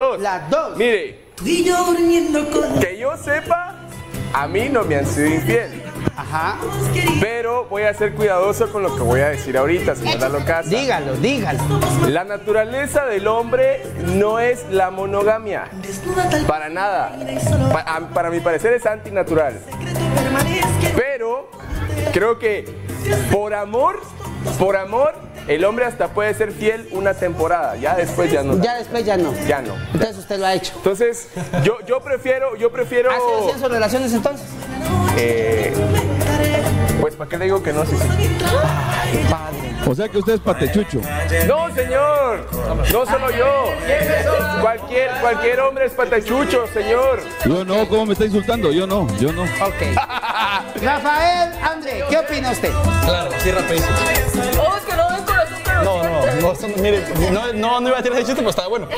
dos. Las dos. Mire, que yo sepa, a mí no me han sido infiel. Ajá. Pero voy a ser cuidadoso con lo que voy a decir ahorita, señor Lalo Casa. Dígalo, dígalo. La naturaleza del hombre no es la monogamia. Para nada. Pa- a- para mi parecer es antinatural. Pero creo que por amor, por amor, el hombre hasta puede ser fiel una temporada. Ya después ya no. Ya después ya no. Ya no. Entonces usted lo ha hecho. Entonces, yo, yo prefiero, yo prefiero. ¿Hace hacían sus relaciones entonces? eh, pues para qué le digo que no, sí, sí. O sea que usted es patechucho. No, señor. No solo yo. Cualquier, cualquier hombre es patachucho, señor. Yo no, ¿cómo me está insultando? Yo no, yo no. Ok. Rafael, André, ¿qué opina usted? Claro, sí, rapidísimo. No, no, no, mire, no, no, no iba a tirar ese chiste, pero estaba bueno.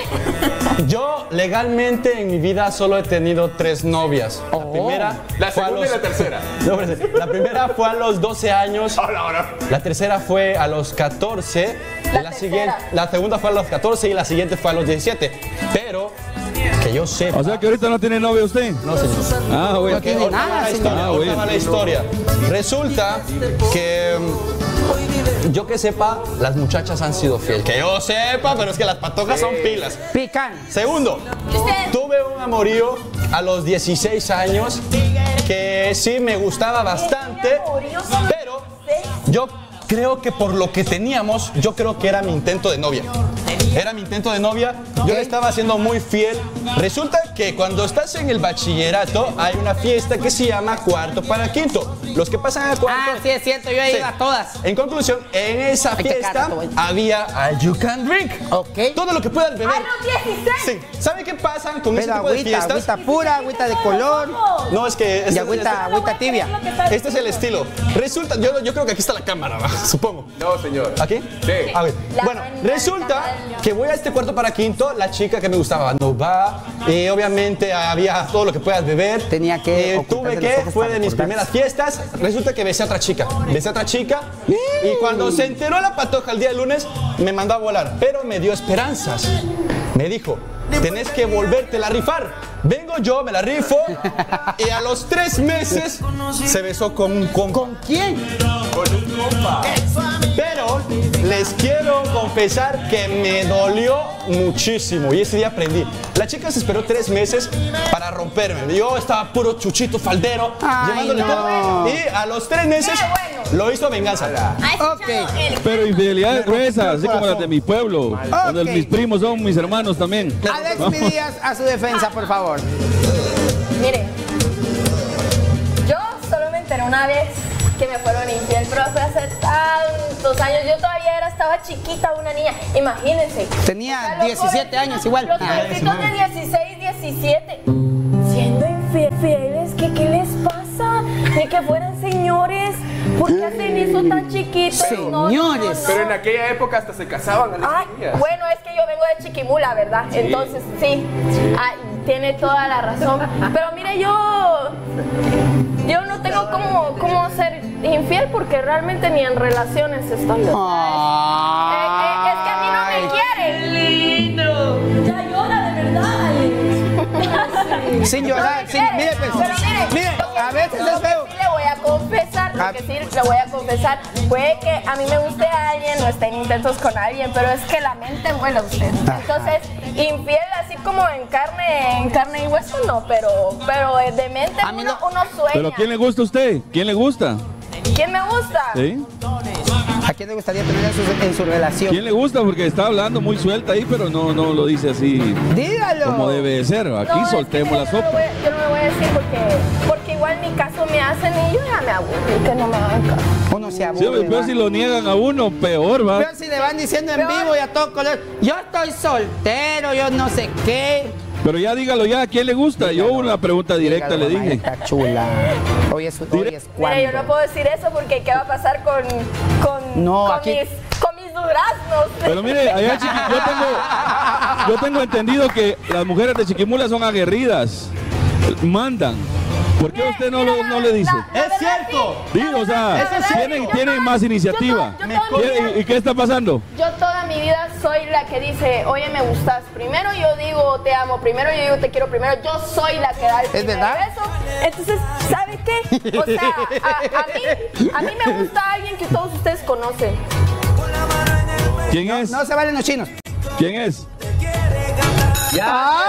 Yo legalmente en mi vida solo he tenido tres novias. La primera La fue a segunda y los- la tercera. No, la primera fue a los 12 años. Ahora, ahora. La tercera fue a los 14. y La, siguiente, la segunda fue a los 14 y la siguiente fue a los 17. Pero, que yo sepa. O sea que ahorita no tiene novia usted. no, señor. Ah, bueno. No tiene nada, señor. Ah, bueno. va la historia. Resulta que mm, yo que sepa, las muchachas han sido fieles. Que yo sepa, pero es que las patojas son pilas. Pican. Segundo, tuve un amorío a los 16 años que sí me gustaba bastante, pero yo creo que por lo que teníamos, yo creo que era mi intento de novia. Era mi intento de novia, yo le estaba haciendo muy fiel. Resulta que cuando estás en el bachillerato hay una fiesta que se llama cuarto para quinto. Los que pasan a cuarto Ah, sí, es cierto, yo he Sí. ido a todas. en conclusión, en esa fiesta había a You Can Drink. Ok. Todo lo que puedas beber. ¡A los 16! Sí. ¿Sabe qué pasa con ese tipo de agüita, fiestas? agüita pura, agüita de color. No, es que Y este, agüita, agüita tibia. este- este es el estilo. Resulta, yo, yo creo que aquí está la cámara, supongo. No, señor. ¿Aquí? Sí. A ver. La Bueno, resulta que voy a este cuarto para quinto, la chica que me gustaba no va, y obviamente había todo lo que puedas beber. Tenía que Eh, tuve de que, fue para de mis primeras fiestas, resulta que besé a otra chica. Besé a otra chica, y cuando se enteró la patoja el día lunes, me mandó a volar, pero me dio esperanzas. Me dijo, tenés que volvértela a rifar. Vengo yo, me la rifo, y a los tres meses se besó con un compa. ¿Con quién? Pero les quiero confesar que me dolió muchísimo y ese día aprendí. La chica se esperó tres meses para romperme. Yo estaba puro chuchito faldero, Ay, llevándole no. todo. Y a los tres meses lo hizo venganza. ¿Ha escuchado Ok. el Pero infidelidades gruesas, así como las de mi pueblo. Donde Ok. mis primos son mis hermanos también. Alex Díaz a su defensa, por favor. Mire, yo solo me enteré una vez que me fueron infiel, pero fue hace tantos años. Yo todavía estaba chiquita, una niña. Imagínense. Tenía los 17 años igual. Los Ah, de 16, 17. Siendo infieles, ¿qué, ¿qué les pasa? Ni que fueran señores. ¿Por qué hacen eso tan no, no, Señores. no. Pero en aquella época hasta se casaban Ay, bueno, es que yo vengo de Chiquimula, ¿verdad? Entonces, sí, Ay, tiene toda la razón. Pero mire, yo, yo no tengo cómo, cómo ser infiel porque realmente ni en relaciones estoy. o sea, Ah. es, eh, es que a mí no me quieren. lindo! Ya llora de verdad. Sin llorar, sin, mire, pues, mire, a veces es feo. Sí lo voy a confesar, puede que a mí me guste a alguien, no estén intentos con alguien, pero es que la mente vuela a usted. Entonces, infiel así como en carne, en carne y hueso no, pero, pero de mente A mí uno, no. uno sueña. ¿Pero quién le gusta a usted? ¿Quién le gusta? ¿Quién me gusta? ¿Sí? ¿A quién le gustaría tener en su, en su relación? ¿Quién le gusta? Porque está hablando muy suelta ahí, pero no, no lo dice así Dígalo. como debe de ser. Aquí No, es que soltemos la yo no lo sopa. voy a- Yo no lo voy a decir porque, porque igual mi caso me hacen y yo ya me aburrí que no me hagan caso. Uno se Sí, aburre. pero va. si lo niegan a uno, peor, va. Pero si le van diciendo en Peor. vivo y a todo color, yo estoy soltero, yo no sé qué. Pero ya dígalo ya, ¿a quién le gusta? Yo una pregunta directa le dije. mamá, Está chula. Hoy es, hoy es Mira, yo no puedo decir eso porque ¿qué va a pasar con, con, No, con, aquí- mis, con mis duraznos? Pero mire, allá Chiqui- yo tengo, yo tengo entendido que las mujeres de Chiquimula son aguerridas, mandan. ¿Por qué usted no, lo, no le dice? La- la Es cierto. sí. O sea, tienen, tienen toda- más yo iniciativa. toda- yo toda mi ¿Qué- vida- ¿Y qué está pasando? Yo toda mi vida soy la que dice, oye, me gustas. Primero yo digo te amo, primero yo digo te quiero, primero yo soy la que da el primer verdad? beso. Entonces, ¿sabe qué? O sea, a, a mí, a mí me gusta alguien que todos ustedes conocen. ¿Quién es? No se valen los chinos. ¿Quién es? ¡Ah!